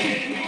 Amen.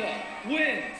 Honda wins.